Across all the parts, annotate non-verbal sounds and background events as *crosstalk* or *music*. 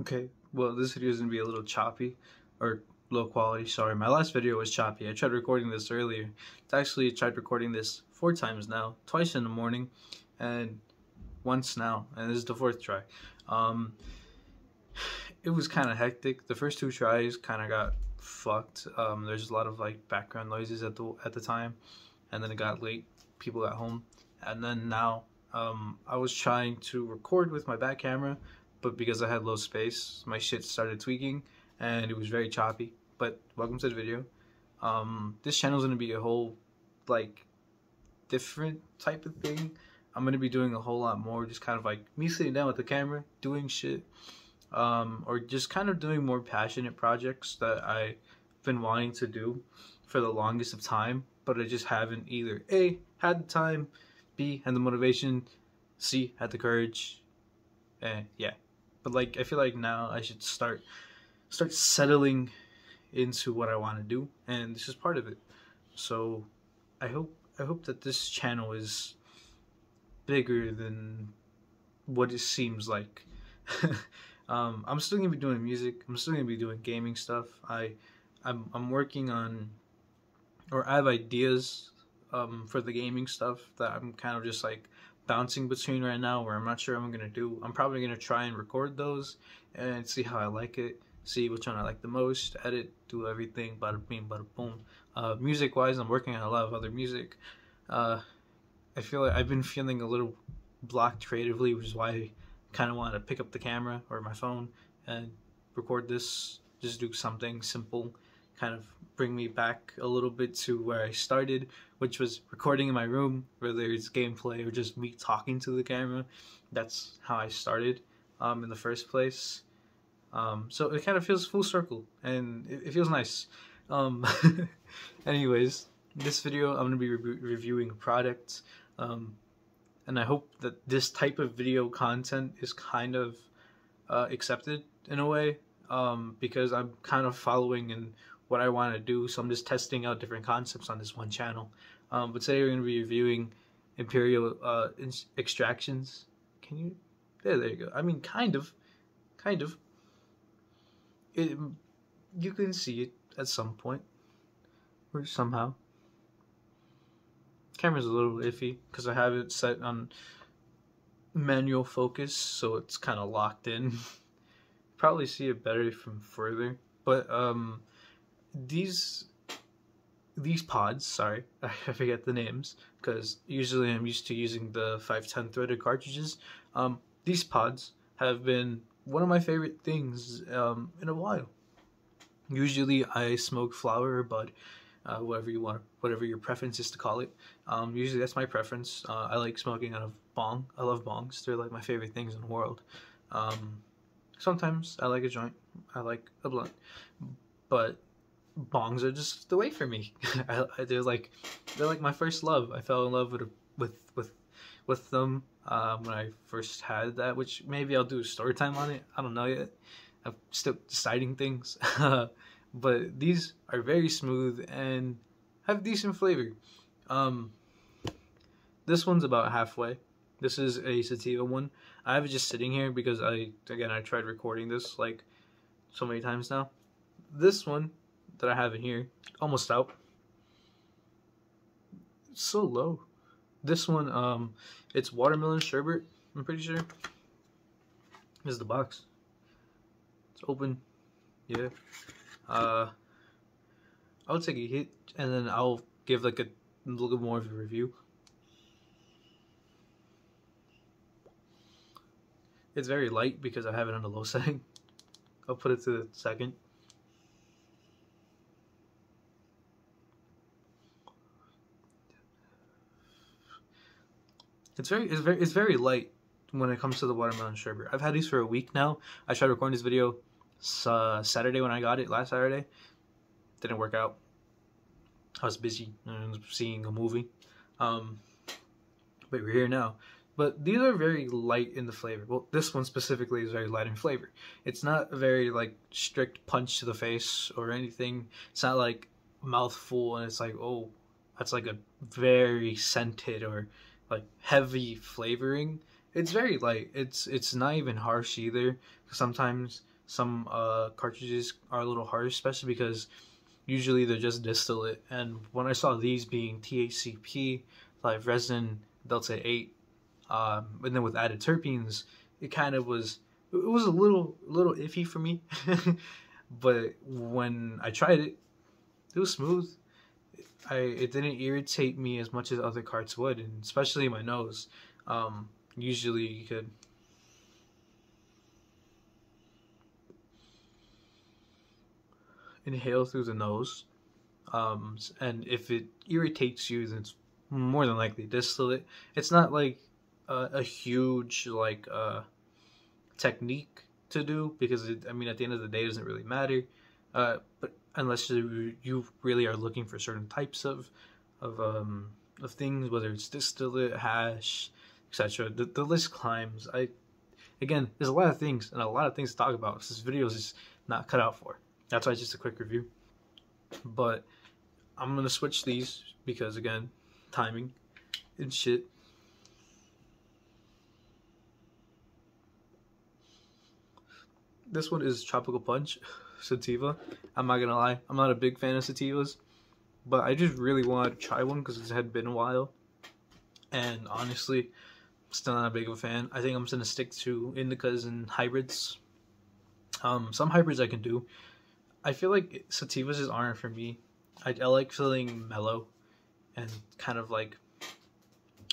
Okay, well, this video is going to be a little choppy or low quality. Sorry, my last video was choppy. I tried recording this earlier. It's actually tried recording this four times now, twice in the morning and once now, and this is the fourth try. Um, *sighs* it was kind of hectic. The first two tries kind of got fucked. Um, there's a lot of like background noises at the at the time, and then it got late. People got home, and then now um, I was trying to record with my back camera but because I had low space, my shit started tweaking and it was very choppy. But welcome to the video. Um, this channel is gonna be a whole like different type of thing. I'm gonna be doing a whole lot more, just kind of like me sitting down with the camera, doing shit, um, or just kind of doing more passionate projects that I've been wanting to do for the longest of time, but I just haven't either A had the time, B had the motivation, C had the courage, and yeah but like I feel like now I should start start settling into what I want to do and this is part of it. So I hope I hope that this channel is bigger than what it seems like. *laughs* um, I'm still gonna be doing music. I'm still gonna be doing gaming stuff. I I'm I'm working on or I have ideas um, for the gaming stuff that I'm kind of just like bouncing between right now where I'm not sure what I'm gonna do. I'm probably gonna try and record those and see how I like it, see which one I like the most, edit, do everything, bada bing, bada boom. Uh, music wise, I'm working on a lot of other music. Uh, I feel like I've been feeling a little blocked creatively, which is why I kind of wanted to pick up the camera or my phone and record this, just do something simple kind of bring me back a little bit to where I started, which was recording in my room, whether it's gameplay or just me talking to the camera. That's how I started um, in the first place. Um, so it kind of feels full circle and it, it feels nice. Um, *laughs* anyways, this video I'm going to be re reviewing a product um, and I hope that this type of video content is kind of uh, accepted in a way um, because I'm kind of following in what I want to do. So I'm just testing out different concepts on this one channel. Um, but today we're going to be reviewing Imperial uh, extractions. Can you? There, there you go. I mean, kind of, kind of. It, you can see it at some point, or somehow. Camera's a little iffy because I have it set on manual focus, so it's kind of locked in. *laughs* Probably see it better from further, but um, these these pods, sorry, *laughs* I forget the names because usually I'm used to using the 510 threaded cartridges. Um, these pods have been one of my favorite things um, in a while. Usually I smoke flower or bud, uh, whatever you want, whatever your preference is to call it. Um, usually that's my preference. Uh, I like smoking out of bong. I love bongs. They're like my favorite things in the world. Um, sometimes I like a joint. I like a blunt. But bongs are just the way for me. *laughs* I, they're like they're like my first love. I fell in love with with with with them um, when I first had that. Which maybe I'll do a story time on it. I don't know yet. I'm still deciding things. *laughs* but these are very smooth and have decent flavor. Um, this one's about halfway. This is a sativa one. I have it just sitting here because I again I tried recording this like so many times now. This one that I have in here. Almost out. It's so low. This one, um, it's watermelon sherbet, I'm pretty sure. This is the box. It's open. Yeah. Uh, I'll take a hit and then I'll give like a, little bit more of a review. It's very light because I have it on the low *laughs* setting. I'll put it to the second. It's very it's very it's very light when it comes to the watermelon sherbet. I've had these for a week now. I tried recording this video uh, Saturday when I got it last Saturday. Didn't work out. I was busy seeing a movie. Um, but we're here now. But these are very light in the flavor. Well, this one specifically is very light in flavor. It's not a very like strict punch to the face or anything. It's not like mouthful and it's like oh, that's like a very scented or like heavy flavoring. It's very light. It's it's not even harsh either Sometimes some uh, cartridges are a little harsh, especially because usually they're just distillate. And when I saw these being THCP, live resin, Delta 8, um, and then with added terpenes, it kind of was it was a little little iffy for me. *laughs* but when I tried it, it was smooth. I it didn't irritate me as much as other carts would, and especially my nose. Um, usually you could inhale through the nose. Um, and if it irritates you, then it's more than likely distillate. It's not like a, a huge like uh, technique to do because it, I mean at the end of the day it doesn't really matter. Uh, but unless you, really are looking for certain types of of um, of things, whether it's distillate, hash, etc. The, the list climbs. I again, there's a lot of things and a lot of things to talk about. This video is just not cut out for. That's why it's just a quick review. But I'm gonna switch these because again, timing and shit. This one is Tropical Punch *laughs* Sativa. I'm not gonna lie, I'm not a big fan of sativas, but I just really wanted to try one because it had been a while. And honestly, still not a big of a fan. I think I'm just gonna stick to indicas and hybrids. Um, some hybrids I can do. I feel like sativas just aren't for me. I, I like feeling mellow and kind of like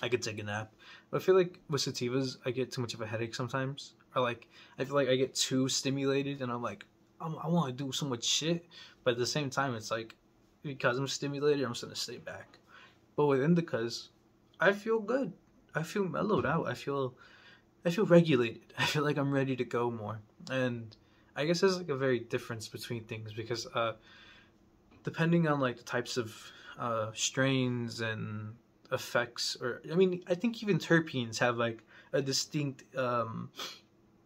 I could take a nap. But I feel like with sativas, I get too much of a headache sometimes. Or like I feel like I get too stimulated, and I'm like, I'm, i want to do so much shit. But at the same time, it's like because I'm stimulated, I'm just gonna stay back. But with indicas, I feel good. I feel mellowed out. I feel I feel regulated. *laughs* I feel like I'm ready to go more. And I guess there's like a very difference between things because uh, depending on like the types of uh, strains and effects, or I mean, I think even terpenes have like a distinct um,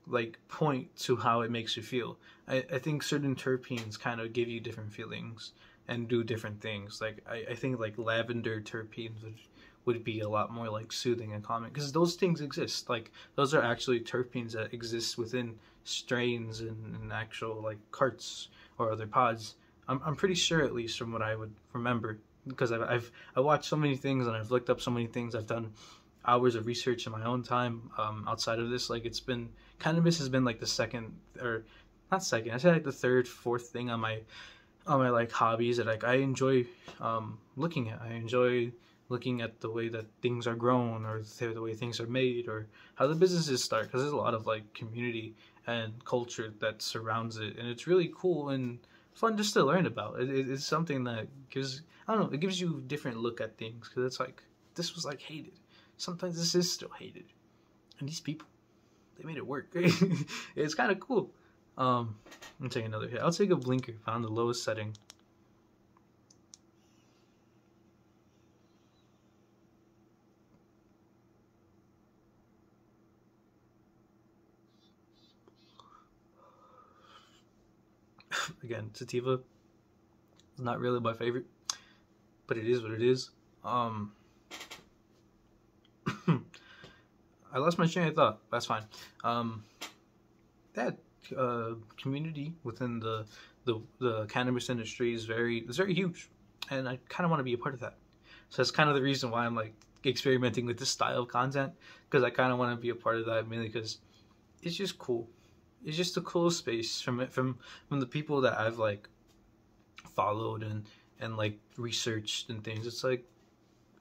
like point to how it makes you feel. I, I think certain terpenes kind of give you different feelings and do different things. Like I, I think like lavender terpenes would would be a lot more like soothing and calming because those things exist. Like those are actually terpenes that exist within strains and, and actual like carts or other pods. I'm I'm pretty sure at least from what I would remember because I've I've I watched so many things and I've looked up so many things. I've done hours of research in my own time um, outside of this. Like it's been cannabis has been like the second or not second. I say like the third, fourth thing on my on my like hobbies that like I enjoy um, looking at. I enjoy looking at the way that things are grown or the way things are made or how the businesses start because there's a lot of like community and culture that surrounds it and it's really cool and fun just to learn about it, it, it's something that gives i don't know it gives you a different look at things because it's like this was like hated sometimes this is still hated. And these people they made it work. *laughs* It's kind of cool. Um i'm take another hit. I'll take a blinker on the lowest setting. *sighs* Again, sativa is not really my favorite, but it is what it is. Um, I lost my train of thought. That's fine. Um, that uh, community within the, the the cannabis industry is very it's very huge, and I kind of want to be a part of that. So that's kind of the reason why I'm like experimenting with this style of content because I kind of want to be a part of that mainly because it's just cool it's just a cool space from it from from the people that I've like followed and and like researched and things. It's like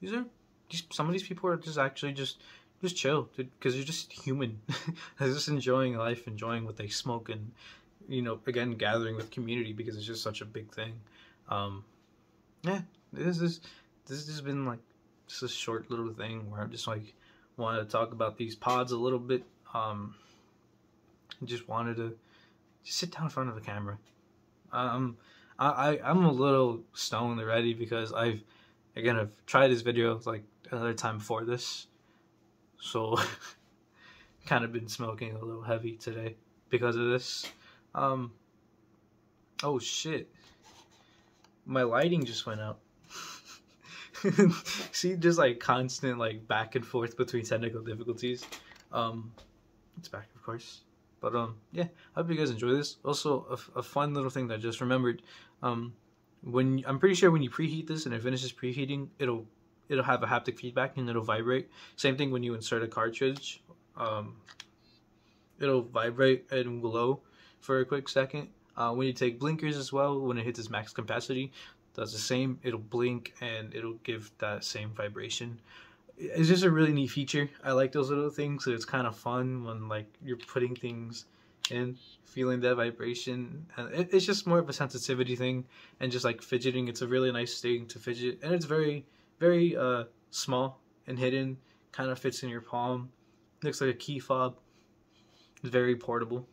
these are these, some of these people are just actually just just chill because you're just human. *laughs* just enjoying life, enjoying what they smoke, and you know, again, gathering with community because it's just such a big thing. Um, yeah, this is this has been like just a short little thing where I'm just like wanted to talk about these pods a little bit. Um, just wanted to just sit down in front of the camera. Um, I, I I'm a little stoned already because I've again I've tried this video like another time before this, so *laughs* kind of been smoking a little heavy today because of this. Um, oh shit, my lighting just went out. *laughs* See, just like constant like back and forth between technical difficulties. Um, it's back, of course. But um, yeah, I hope you guys enjoy this. Also, a, fun little thing that I just remembered. Um, when I'm pretty sure when you preheat this and it finishes preheating, it'll it'll have a haptic feedback and it'll vibrate. Same thing when you insert a cartridge. Um, it'll vibrate and glow for a quick second. Uh, when you take blinkers as well, when it hits its max capacity, does the same. It'll blink and it'll give that same vibration. It's just a really neat feature. I like those little things. So it's kind of fun when like you're putting things in, feeling that vibration. And it, it's just more of a sensitivity thing and just like fidgeting. It's a really nice thing to fidget, and it's very, very uh, small and hidden. Kind of fits in your palm. Looks like a key fob. It's very portable.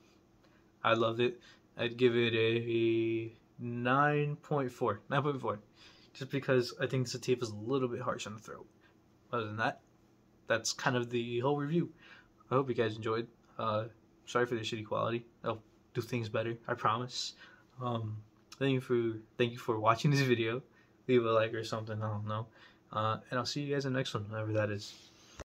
I love it. I'd give it a 9.4. 9.4. Just because I think Sativa is a little bit harsh on the throat. Other than that, that's kind of the whole review. I hope you guys enjoyed. Uh, sorry for the shitty quality. I'll do things better. I promise. Um, thank you for thank you for watching this video. Leave a like or something. I don't know. Uh, and I'll see you guys in the next one, whatever that is.